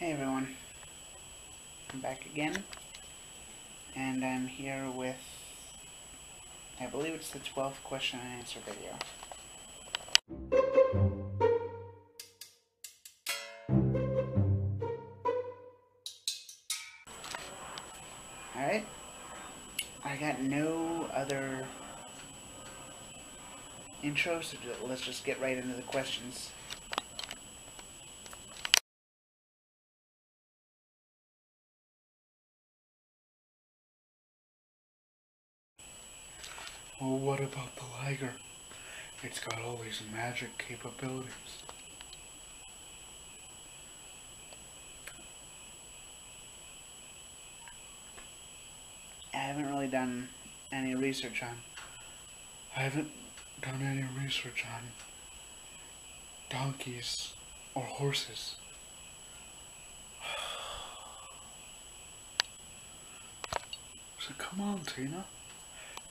Hey everyone, I'm back again, and I'm here with, I believe it's the 12th question and answer video. Alright, I got no other intro, so let's just get right into the questions. Well, what about the Liger? It's got all these magic capabilities. I haven't really done any research on. I haven't done any research on donkeys or horses. So come on, Tina.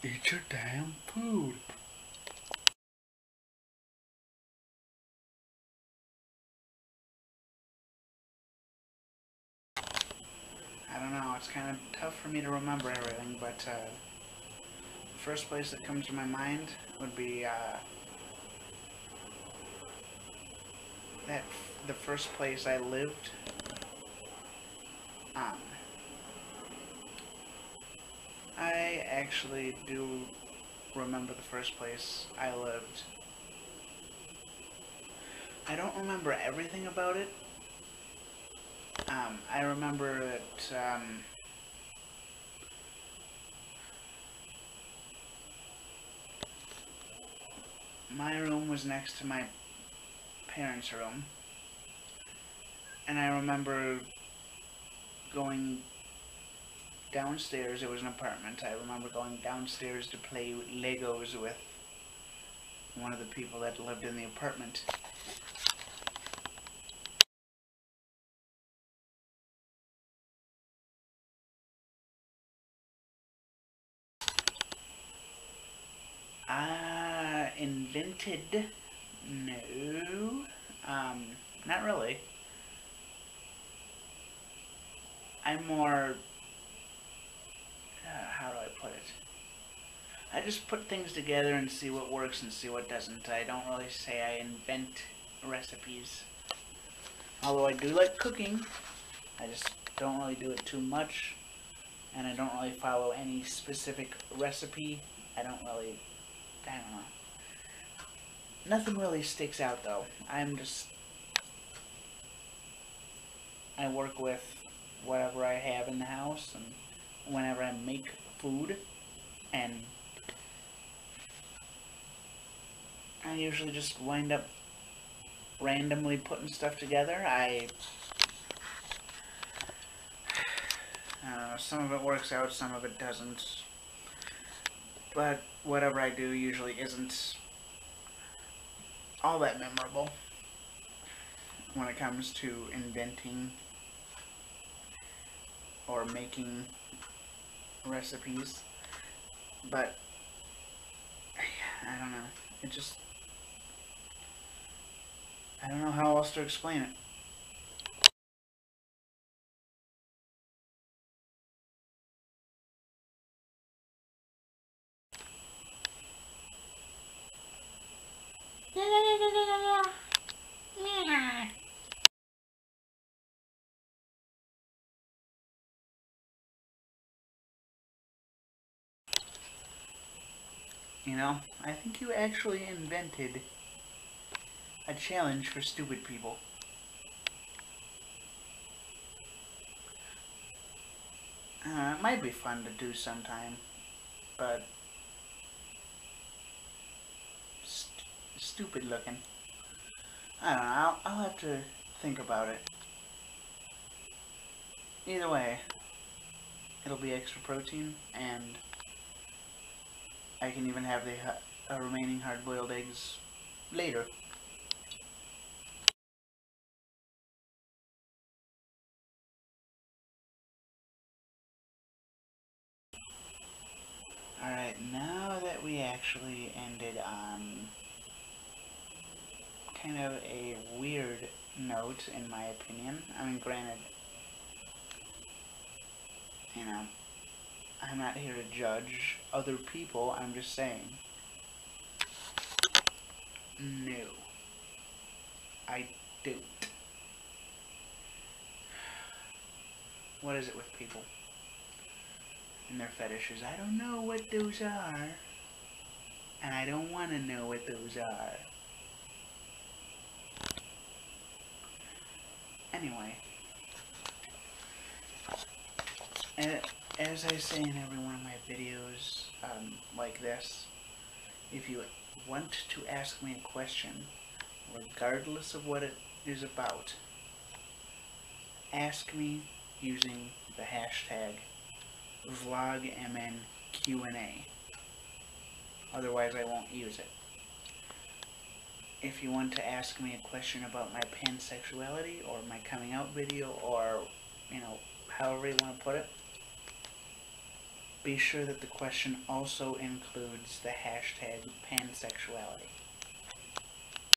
Eat your damn food. I don't know, it's kind of tough for me to remember everything, but uh, the first place that comes to my mind would be uh, that the first place I lived. Um, I actually do remember the first place I lived. I don't remember everything about it. Um, I remember that, um, my room was next to my parents' room. And I remember going downstairs, it was an apartment. I remember going downstairs to play Legos with one of the people that lived in the apartment. Ah, invented? No. Um, not really. I'm more uh, how do I put it? I just put things together and see what works and see what doesn't. I don't really say I invent recipes. Although I do like cooking, I just don't really do it too much. And I don't really follow any specific recipe. I don't really, I don't know. Nothing really sticks out though. I'm just, I work with whatever I have in the house and whenever I make food and I usually just wind up randomly putting stuff together. I, know, some of it works out, some of it doesn't. But whatever I do usually isn't all that memorable when it comes to inventing or making recipes, but I don't know. It just I don't know how else to explain it. You know, I think you actually invented a challenge for stupid people. Uh, it might be fun to do sometime, but st stupid looking. I don't know, I'll, I'll have to think about it. Either way, it'll be extra protein and I can even have the uh, remaining hard-boiled eggs later. Now that we actually ended on kind of a weird note, in my opinion. I mean, granted, you know, I'm not here to judge other people, I'm just saying. No. I don't. What is it with people? And their fetishes? I don't know what those are. And I don't want to know what those are. Anyway. As I say in every one of my videos um, like this, if you want to ask me a question, regardless of what it is about, ask me using the hashtag vlogmnqa. Otherwise, I won't use it. If you want to ask me a question about my pansexuality or my coming out video or, you know, however you want to put it, be sure that the question also includes the hashtag pansexuality.